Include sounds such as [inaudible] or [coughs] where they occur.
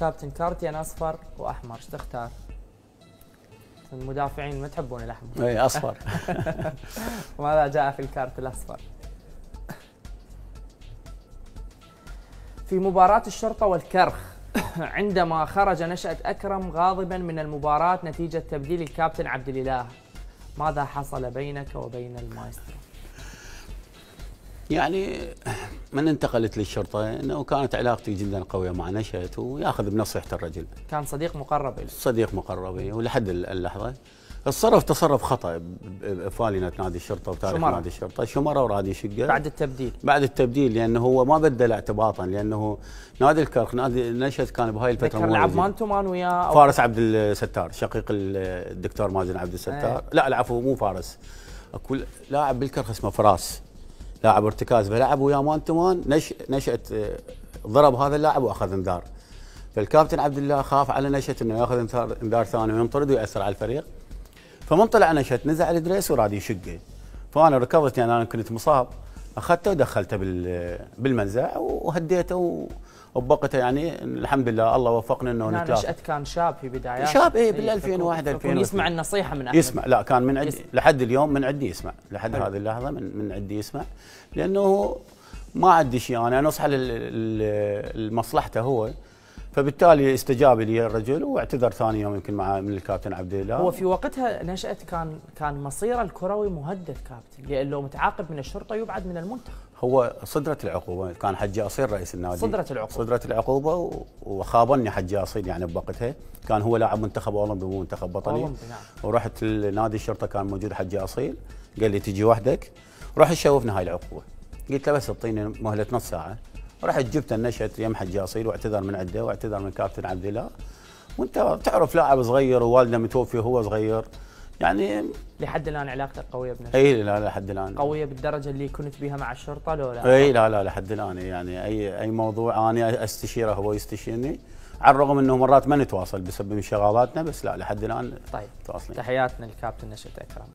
كابتن كارتين أصفر وأحمر إيش تختار؟ المدافعين ما تحبون الأحمر إي أصفر [laughs] ماذا جاء في الكارت الأصفر؟ في مباراة الشرطة والكرخ [coughs] عندما خرج نشأة أكرم غاضبا من المباراة نتيجة تبديل الكابتن عبد الإله ماذا حصل بينك وبين المايسترو؟ يعني من انتقلت للشرطة؟ إنه كانت علاقتي جدا قوية مع نشأت وياخذ بنصيحة الرجل. كان صديق مقرب له صديق مقرب إيه، ولحد اللحظة. تصرف تصرف خطأ بفالينه نادي الشرطة وتاريخ شمرة. نادي الشرطة. شمره وراد يشقه بعد التبديل. بعد التبديل لأنه هو ما بدل اعتباطا لأنه نادي الكرخ نادي نشأت كان بهاي الفترة ذكر لعب مميزة. مان وياه فارس عبد الستار شقيق الدكتور مازن عبد الستار. إيه. لا العفو مو فارس. أكو لاعب بالكرخ اسمه فراس. لاعب ارتكاز فلعب ويا مان تمان نش نشأت آه، ضرب هذا اللاعب وأخذ انذار. فالكابتن عبد الله خاف على نشأت إنه يأخذ انذار انذار ثاني وينطرد ويأثر على الفريق. فمن طلع نشأت نزع الدريس وراد يشقه. فأنا ركضت يعني أنا كنت مصاب. أخذته ودخلته بال- بالمنزع وهديته و- وبقته يعني الحمد لله الله وفقنا إنه نتلاقى نشأت كان شاب في بداياته شاب، إيه، بال يكون- 2001 يكون 2002. يسمع النصيحة من أحمد يسمع لا كان من عندي. لحد اليوم من عندي يسمع لحد حلو. هذه اللحظة من من عندي يسمع لأنه ما عندي شيء أنا نصح لمصلحته هو فبالتالي استجاب لي الرجل واعتذر ثاني يوم يمكن مع من الكابتن عبد الله. هو في وقتها نشأت كان كان مصيره الكروي مهدد كابتن لأنه متعاقب من الشرطة يبعد من المنتخب. هو صدرت العقوبة كان حجي اصيل رئيس النادي. صدرت العقوبة. صدرت العقوبة وخابرني حجي اصيل يعني بوقتها. كان هو لاعب منتخب أولمبي ومنتخب بطلي أولمبي، نعم. ورحت لنادي الشرطة كان موجود حجي اصيل قال لي تجي وحدك. رحت شوفنا هاي العقوبة. قلت له بس اعطيني مهلة نص ساعة. رحت جبت النشأت يم حجي اصيل واعتذر من عنده واعتذر من كابتن عبد الله. وانت تعرف لاعب صغير ووالده متوفي وهو صغير. يعني لحد الآن علاقتك قوية بنشأت إي لا لا لحد الآن. قوية بالدرجة اللي كنت بها مع الشرطة لو لا؟ إي لا لا لحد الآن. يعني أي أي موضوع أنا أستشيره هو يستشيرني. على الرغم إنه مرات ما نتواصل بسبب انشغالاتنا بس لا لحد الآن طيب. تواصلين. تحياتنا للكابتن نشأت أكرم.